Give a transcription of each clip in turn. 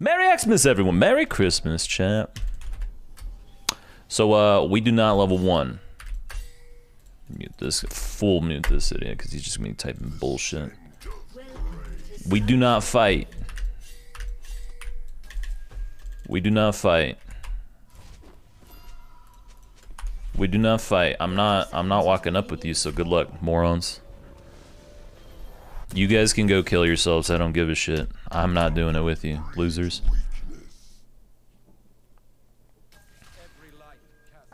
Merry Xmas, everyone. Merry Christmas, chat. So, uh, we do not level one. Mute this, full mute this idiot, because he's just gonna be typing bullshit. We do not fight. We do not fight. We do not fight. I'm not I'm not walking up with you, so good luck, morons. You guys can go kill yourselves. I don't give a shit. I'm not doing it with you, losers.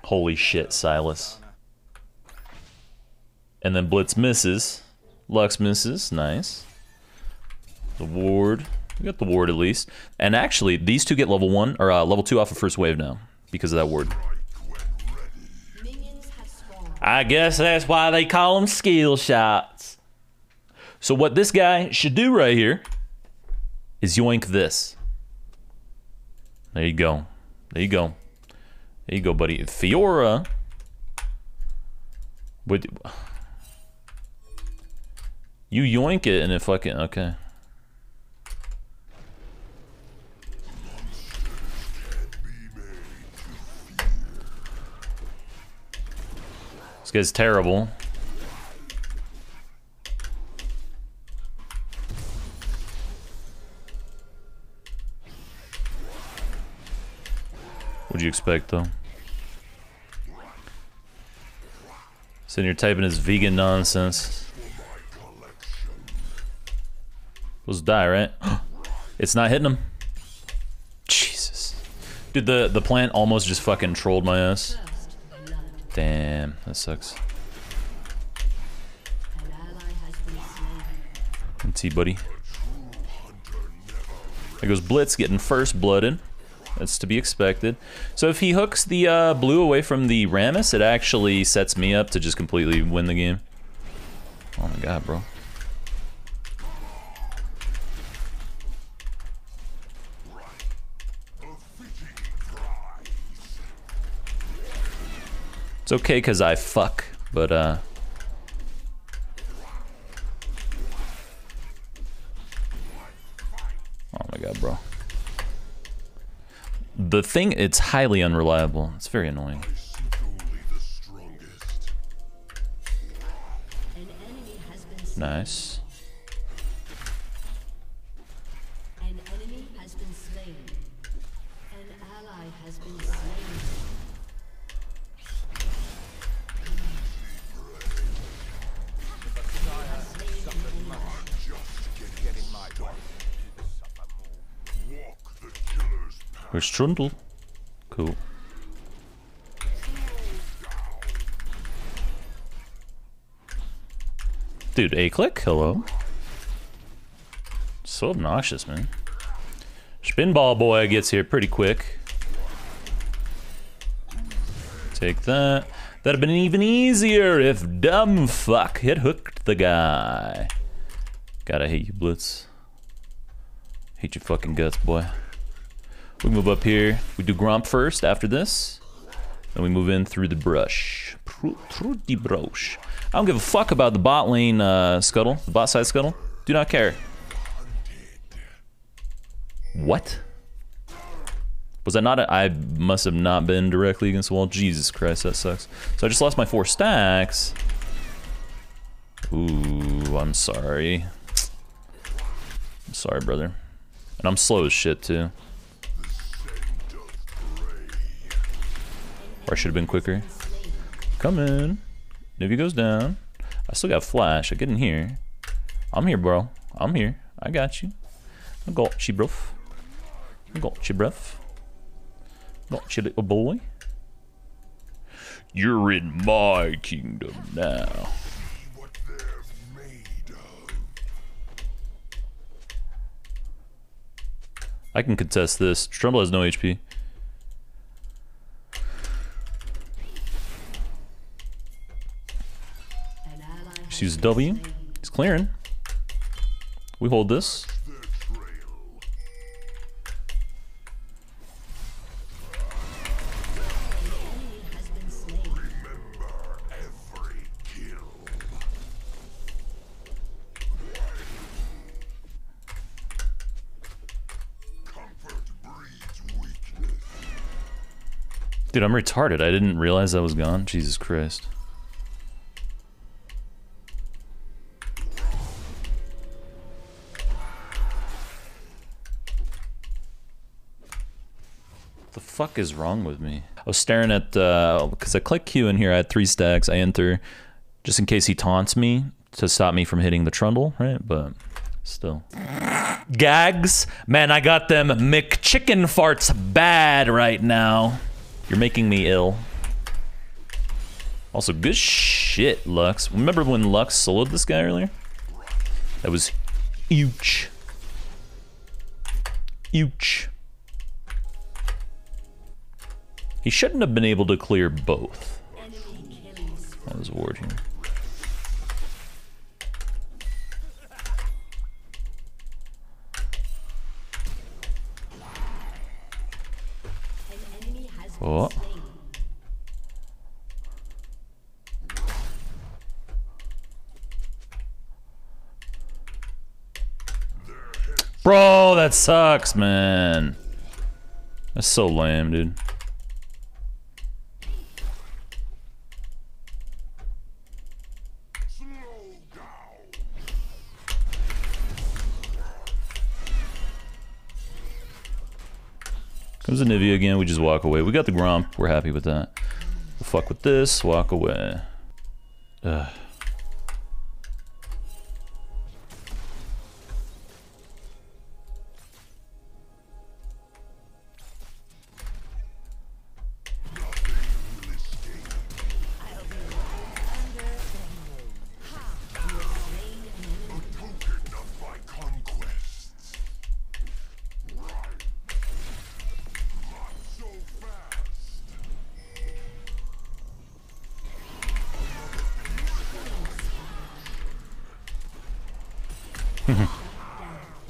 Holy shit, Sylas. And then Blitz misses. Lux misses. Nice. The ward. We got the ward at least. And actually, these two get level 1, or uh, level 2 off of first wave now. Because of that ward. I guess that's why they call them skill shots. So what this guy should do right here is yoink this. There you go. There you go. There you go, buddy. Fiora would you yoink it and it fucking okay. This guy's terrible. Expect, though? Sitting here typing his vegan nonsense. To die, right? it's not hitting him. Jesus. Dude, the, the plant almost just fucking trolled my ass. Damn, that sucks. T buddy. There goes Blitz getting first blooded. That's to be expected. So if he hooks the uh, blue away from the Rammus, it actually sets me up to just completely win the game. Oh my god, bro. It's okay because I fuck, but uh... Oh my god, bro. The thing, it's highly unreliable. It's very annoying. Nice. Where's Trundle? Cool. Dude, A-click? Hello? So obnoxious, man. Spinball boy gets here pretty quick. Take that. That'd have been even easier if dumb fuck had hooked the guy. Gotta hate you, Blitz. Hate your fucking guts, boy. We move up here. We do Gromp first after this. Then we move in through the brush. Through, the brush. I don't give a fuck about the bot lane uh, scuttle, the bot side scuttle. Do not care. What? Was that not a, I must have not been directly against the wall. Jesus Christ, that sucks. So I just lost my four stacks. Ooh, I'm sorry. I'm sorry, brother. And I'm slow as shit, too. Should have been quicker. Come in. Nivea goes down. I still got flash. I get in here. I'm here, bro. I'm here. I got you. I got you, bro. I got you, bro. Got you, little boy. You're in my kingdom now. I can contest this. Trundle has no HP. use W. He's clearing. We hold this. Dude, I'm retarded. I didn't realize I was gone. Jesus Christ. Fuck is wrong with me? I was staring at, uh, because I click Q in here, I had three stacks, I enter, just in case he taunts me to stop me from hitting the trundle, right? But still. Gags? Man, I got them McChicken farts bad right now. You're making me ill. Also, good shit, Lux. Remember when Lux soloed this guy earlier? That was huge. Huge. He shouldn't have been able to clear both. That was ward here. Oh. Bro, that sucks, man. That's so lame, dude. Again, we just walk away. We got the Gromp, we're happy with that. We'll fuck with this, walk away. Ugh.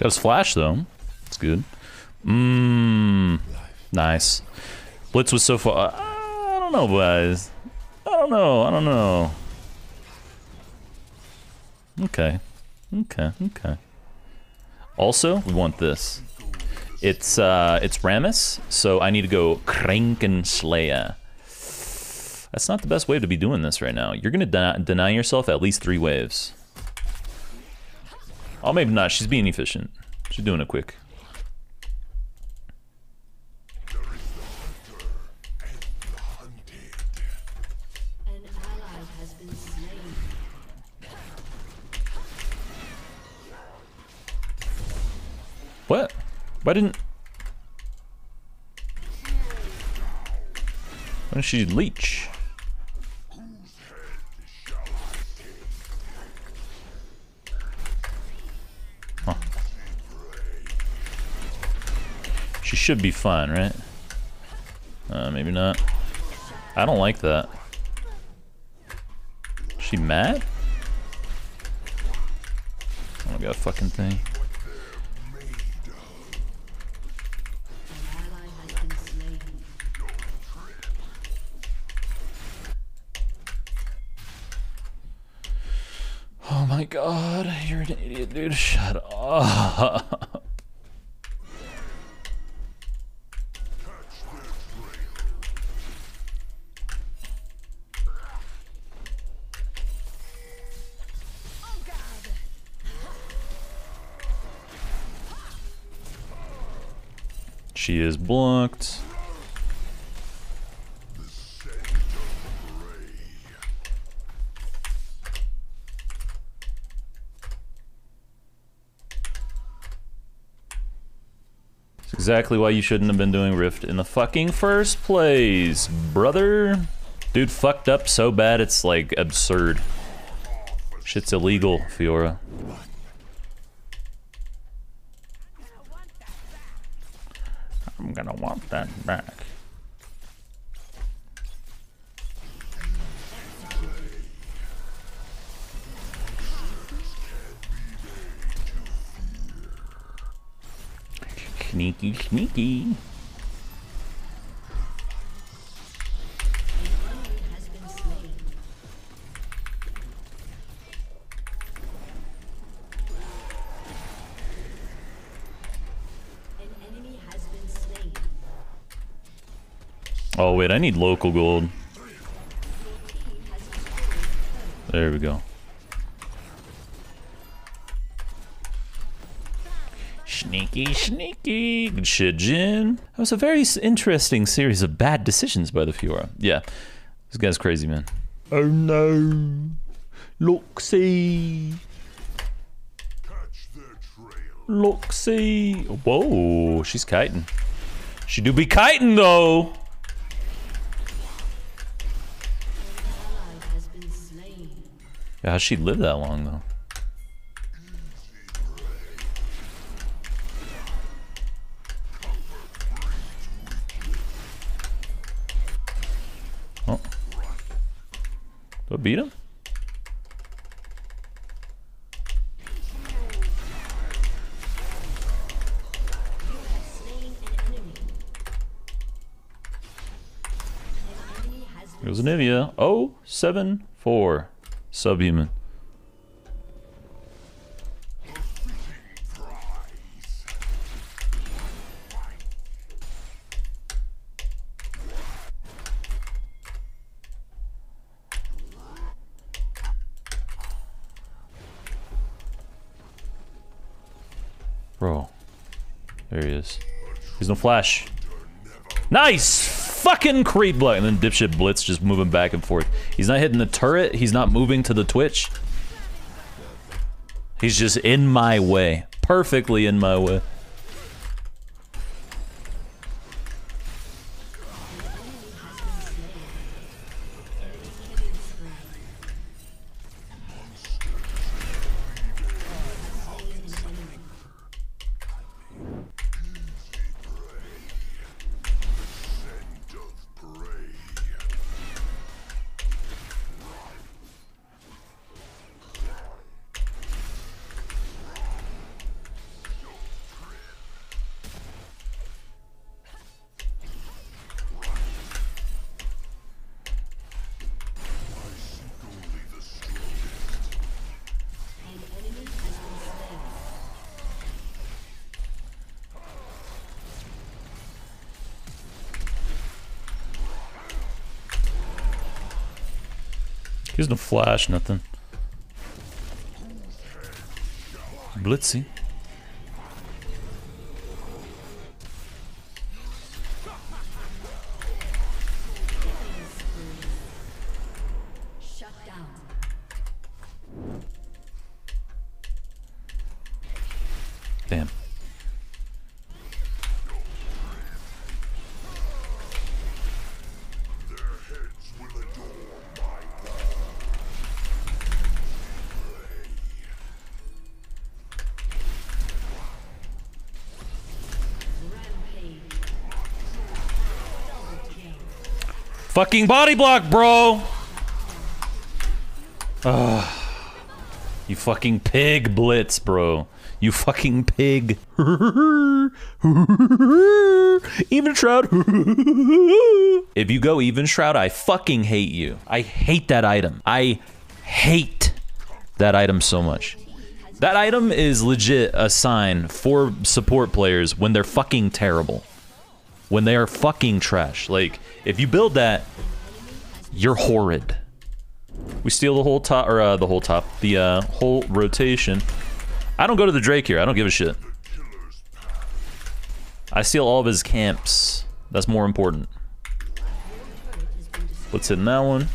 That was flash though. It's good. Mmm. Nice. Blitz was so far. I don't know, guys. I don't know. I don't know. Okay. Okay. Okay. Also, we want this. It's uh, it's Rammus, so I need to go Kraken Slayer. That's not the best way to be doing this right now. You're gonna de deny yourself at least three waves. Oh, maybe not. She's being efficient. She's doing it quick. What? Why didn't... Why didn't she leech? Should be fine, right? Uh, maybe not. I don't like that. She mad? Oh my god, fucking thing. Oh my god, you're an idiot, dude. Shut up. She is blocked. It's exactly why you shouldn't have been doing Rift in the fucking first place, brother. Dude fucked up so bad it's like absurd. Shit's illegal, Fiora. I'm gonna want that back. Sneaky, sneaky. Oh wait, I need local gold. There we go. Sneaky, sneaky. Good. That was a very interesting series of bad decisions by the Fiora. Yeah. This guy's crazy, man. Oh no. Their trail. Whoa, she's kiting. She do be kiting though. Yeah, how'd she live that long though? Oh. Do I beat him? It was Anivia. Oh, seven, four. Subhuman. Bro. There he is. He's no flash. Nice! Fucking creep block. And then dipshit blitz just moving back and forth. He's not hitting the turret. He's not moving to the twitch. He's just in my way. Perfectly in my way. He's no flash, nothing. Blitzy. Fucking body block, bro! Ugh. You fucking pig blitz, bro. You fucking pig. Evenshroud. if you go Evenshroud, I fucking hate you. I hate that item. I hate that item so much. That item is legit a sign for support players when they're fucking terrible when they are fucking trash. Like, if you build that, you're horrid. We steal the whole top, or uh, the whole top, the uh, whole rotation. I don't go to the Drake here. I don't give a shit. I steal all of his camps. That's more important. What's in that one?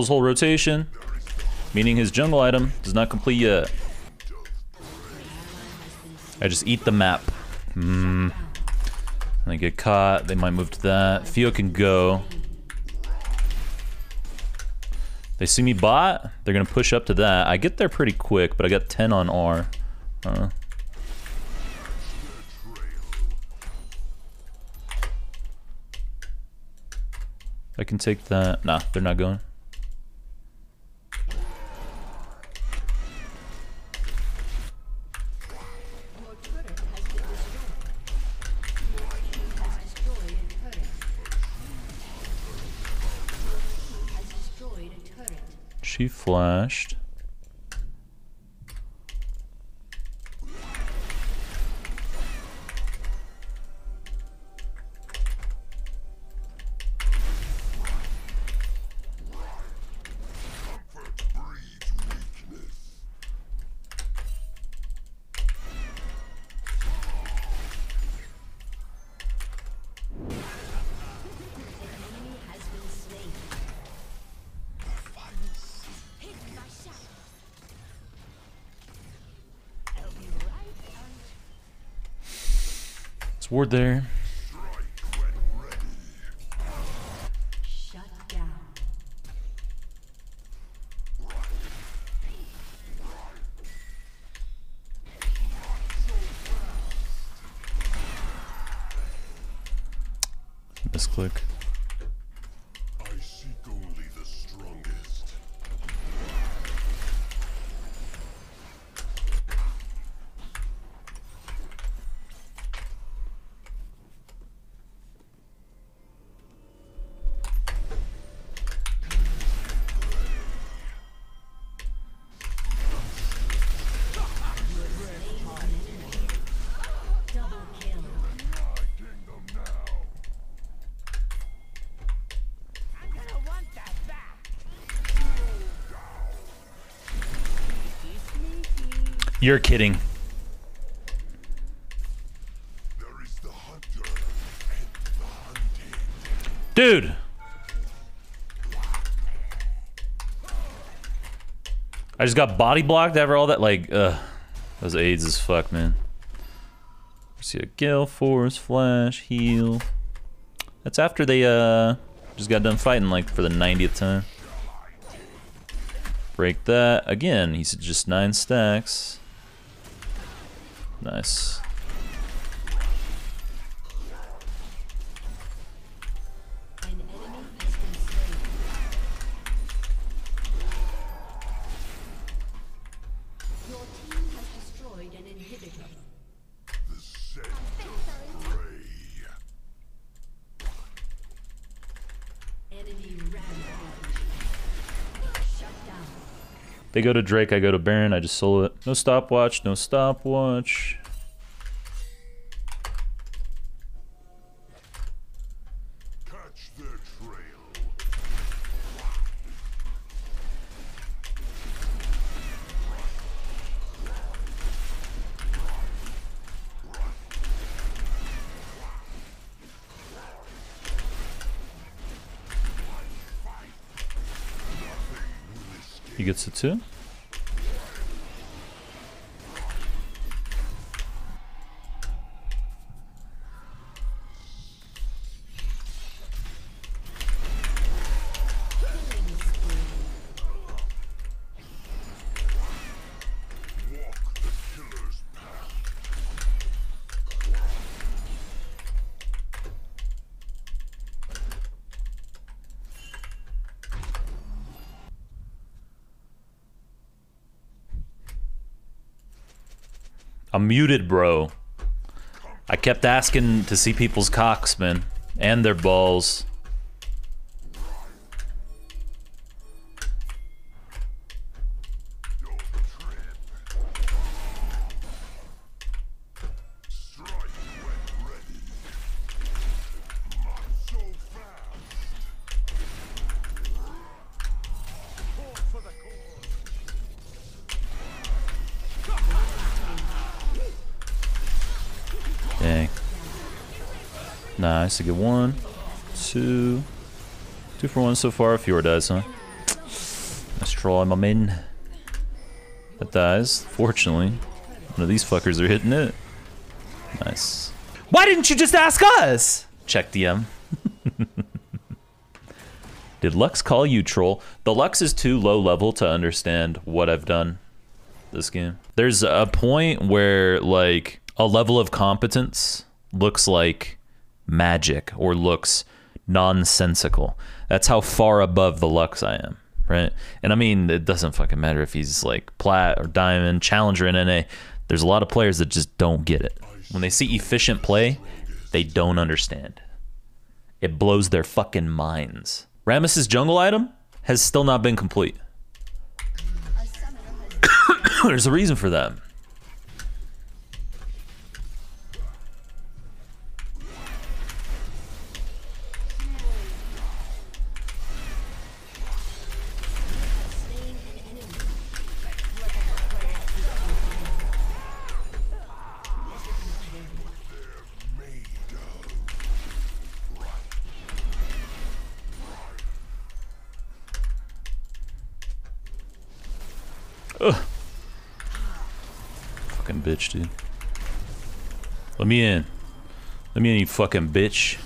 His whole rotation, meaning his jungle item does not complete yet. I just eat the map. Hmm. They get caught. They might move to that. Theo can go. They see me bot. They're gonna push up to that. I get there pretty quick, but I got 10 on R. Uh, I can take that. Nah, they're not going. Flashed. Ward there? Strike when ready. Shut down. Misclick. You're kidding. Dude! I just got body blocked after all that. Like, uh, those aids as fuck, man. See a Galeforce, Flash, Heal. That's after they, uh, just got done fighting, like, for the 90th time. Break that. Again, he's just nine stacks. Nice. They go to Drake, I go to Baron, I just solo it. No stopwatch, no stopwatch. Gets it too. I'm muted, bro. I kept asking to see people's cocks, man, and their balls. Nice. A good one. Two. Two for one so far. Fiora dies, huh? Let's try my min. That dies. Fortunately, one of these fuckers are hitting it. Nice. Why didn't you just ask us? Check DM. Did Lux call you troll? The Lux is too low level to understand what I've done this game. There's a point where like a level of competence looks like magic or looks nonsensical. That's how far above the Lux I am, right? And I mean, it doesn't fucking matter if he's like plat or diamond, challenger in NA. There's a lot of players that just don't get it. When they see efficient play, they don't understand. It blows their fucking minds. Rammus's jungle item has still not been complete. There's a reason for that. Fucking bitch, dude. Let me in. Let me in, you fucking bitch.